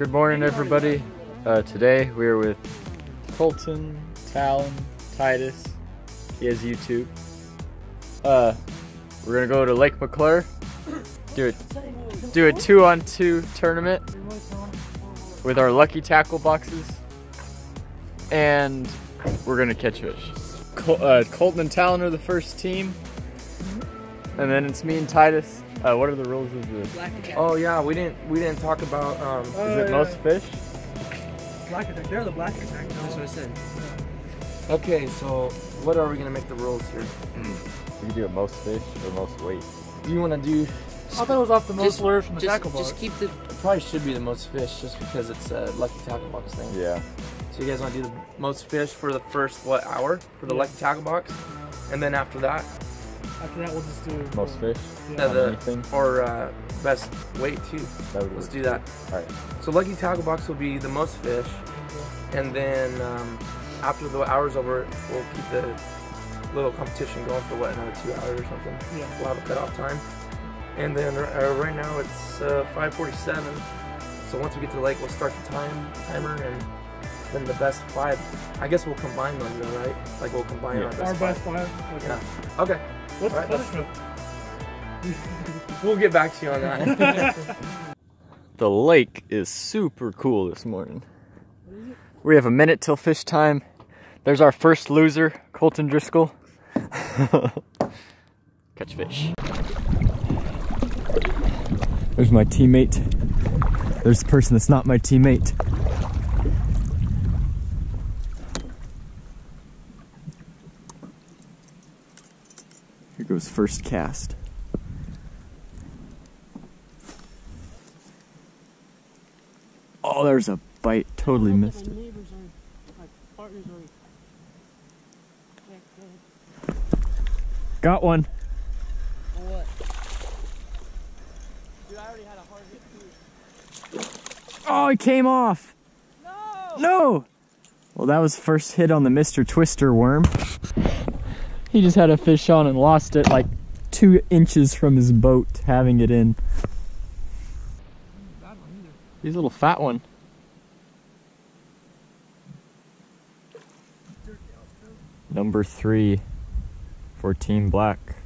Good morning, everybody. Uh, today we are with Colton, Talon, Titus. He has YouTube. Uh, we're gonna go to Lake McClure. Do it. Do a two-on-two tournament with our lucky tackle boxes, and we're gonna catch fish. Col- uh, Colton and Talon are the first team, and then it's me and Titus. Uh, what are the rules of the? Black attack. Oh yeah, we didn't we didn't talk about um Is it most fish? black attack. They're the black attack. That's what I said. Okay, so what are we gonna make the rules here? You can do a most fish or most weight. Do you wanna do I thought it was off the most Just- lures from the Just, tackle box. just keep the. it probably should be the most fish just because it's a lucky tackle box thing. Yeah. So you guys wanna do the most fish for the first what hour for the lucky tackle box? And then after that, After that, we'll just do Most fish. Yeah, on the- anything. or uh, best weight too. That would Let's work. do that. All right. So lucky tackle box will be the most fish, and then um, after the hour's over, we'll keep the little competition going for what another two hours or something. Yeah. We'll have a cutoff time, and then uh, right now it's uh, 5:47. So once we get to the lake, we'll start the time timer, and then the best five. I guess we'll combine those, though, right? Like we'll combine Yeah. our best our five. best five. Okay. Yeah. Okay, What's Alright, the that's- punishment? we'll get back to you on that. The lake is super cool this morning. We have a minute till fish time. There's our first loser, Colton Driscoll. Catch fish. There's my teammate. There's the person that's not my teammate. Here goes first cast. Oh, there's a bite. Totally missed it. Got one. What? Dude, I already had a hard hit too. Oh, it came off. No! No. Well, that was first hit on the Mr. Twister worm. He just had a fish on and lost it like two inches from his boat, having it in. He's a little fat one. Number three for Team Black.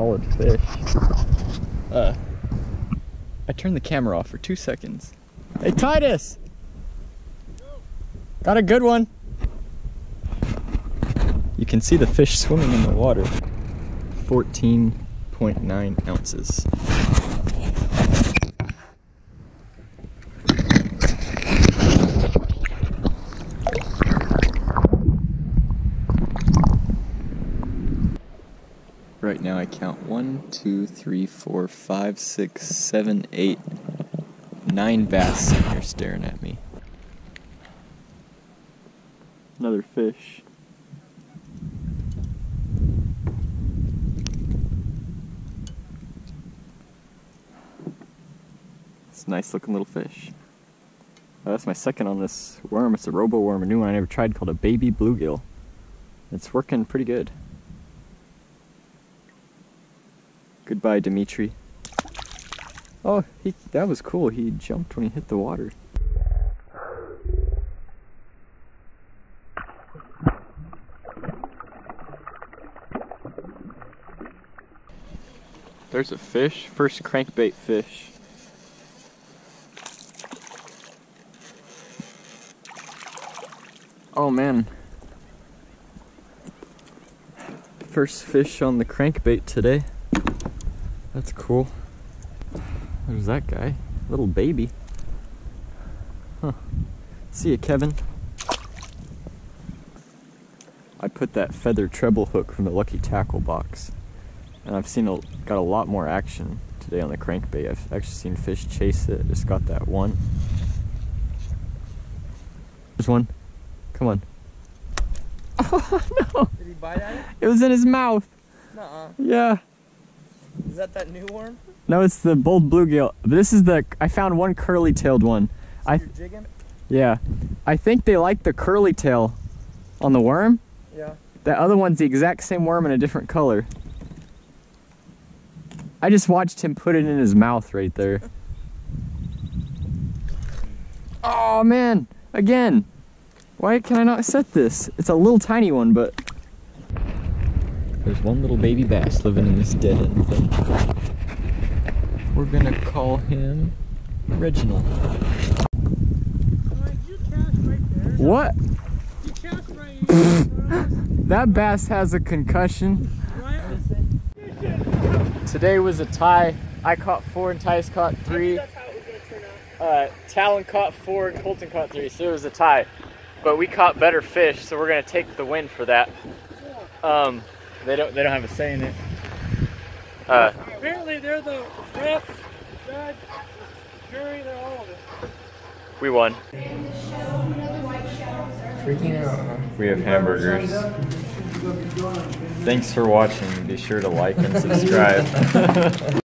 Solid fish. Uh, I turned the camera off for two seconds. Hey Titus! Got a good one. You can see the fish swimming in the water. 14.9 ounces. Now I count one, two, three, four, five, six, seven, eight, nine bass sitting here staring at me. Another fish. It's a nice looking little fish. Uh, that's my second on this worm. It's a robo worm, a new one I never tried called a baby bluegill. It's working pretty good. Goodbye, Dimitri. Oh, he that was cool. He jumped when he hit the water. There's a fish. First crankbait fish. Oh man. First fish on the crankbait today. That's cool. There's that guy. Little baby. Huh. See ya, Kevin. I put that feather treble hook from the Lucky Tackle box. And I've seen a, got a lot more action today on the crankbait. I've actually seen fish chase it. Just got that one. There's one. Come on. Oh no! Did he bite at it? It was in his mouth. Nuh-uh. Yeah. Is that that new worm? No, it's the bold bluegill. This is the. I found one curly-tailed one. I You're jigging? yeah. I think they like the curly tail on the worm. Yeah. That other one's the exact same worm in a different color. I just watched him put it in his mouth right there. Oh man, again. Why can I not set this? It's a little tiny one, but. There's one little baby bass living in this dead end thing. We're gonna call him Reginald. What? That bass has a concussion. Today was a tie. I caught four and Titus caught three. Uh, Talon caught four and Colton caught three, so it was a tie. But we caught better fish, so we're gonna take the win for that. Um, they don't they don't have a say in it. Uh, Apparently, they're the refs, judge, jury, they're all of it. we won. Freaking out. We have hamburgers. Thanks for watching. Be sure to like and subscribe.